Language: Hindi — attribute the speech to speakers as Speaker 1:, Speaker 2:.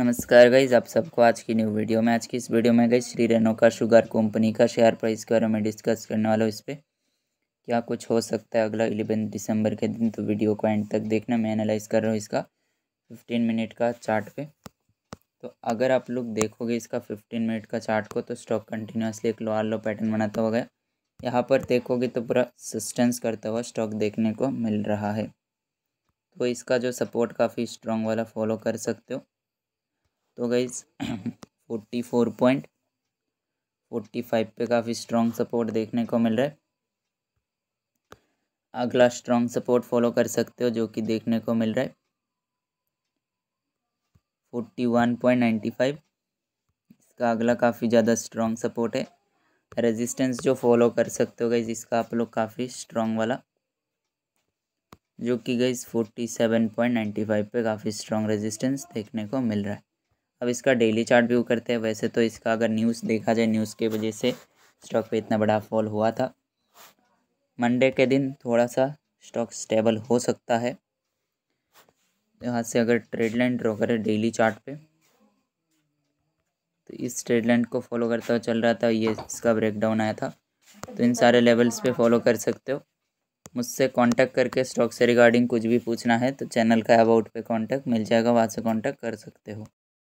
Speaker 1: नमस्कार गाइज़ आप सबको आज की न्यू वीडियो में, आज की इस वीडियो में गई श्री रेणुका शुगर कंपनी का शेयर प्राइस के बारे में डिस्कस करने वाला हूँ इस पर क्या कुछ हो सकता है अगला इलेवन दिसंबर के दिन? तो वीडियो को एंड तक देखना, मैं एनालाइज कर रहा हूँ इसका फिफ्टीन मिनट का चार्ट पे। तो अगर आप लोग देखोगे इसका फिफ्टीन मिनट का चार्ट को तो स्टॉक कंटिन्यूसली एक लोअर लो पैटर्न बनाता हुआ गया। यहाँ पर देखोगे तो पूरा सस्टेंस करता हुआ स्टॉक देखने को मिल रहा है। तो इसका जो सपोर्ट काफ़ी स्ट्रॉन्ग वाला फॉलो कर सकते हो। तो guys forty four point forty five पे काफ़ी स्ट्रॉन्ग सपोर्ट देखने को मिल रहा है। अगला स्ट्रॉन्ग सपोर्ट फॉलो कर सकते हो जो कि देखने को मिल रहा है। Forty one point ninety five इसका अगला काफ़ी ज़्यादा स्ट्रॉन्ग सपोर्ट है। रेजिस्टेंस जो फॉलो कर सकते हो गाइज़ इसका आप लोग काफ़ी स्ट्रॉन्ग वाला। जो कि guys forty seven point ninety five पे काफ़ी स्ट्रॉन्ग रेजिस्टेंस देखने को मिल रहा है। अब इसका डेली चार्ट व्यू करते हैं। वैसे तो इसका अगर न्यूज़ देखा जाए न्यूज़ की वजह से स्टॉक पे इतना बड़ा फॉल हुआ था। मंडे के दिन थोड़ा सा स्टॉक स्टेबल हो सकता है। यहाँ से अगर ट्रेड लाइन ड्रॉ करें डेली चार्ट पे तो इस ट्रेड लाइन को फॉलो करता हुआ चल रहा था। ये इसका ब्रेकडाउन आया था। तो इन सारे लेवल्स पे फॉलो कर सकते हो। मुझसे कांटेक्ट करके स्टॉक से रिगार्डिंग कुछ भी पूछना है तो चैनल का अबाउट पे कांटेक्ट मिल जाएगा, वहाँ से कांटेक्ट कर सकते हो।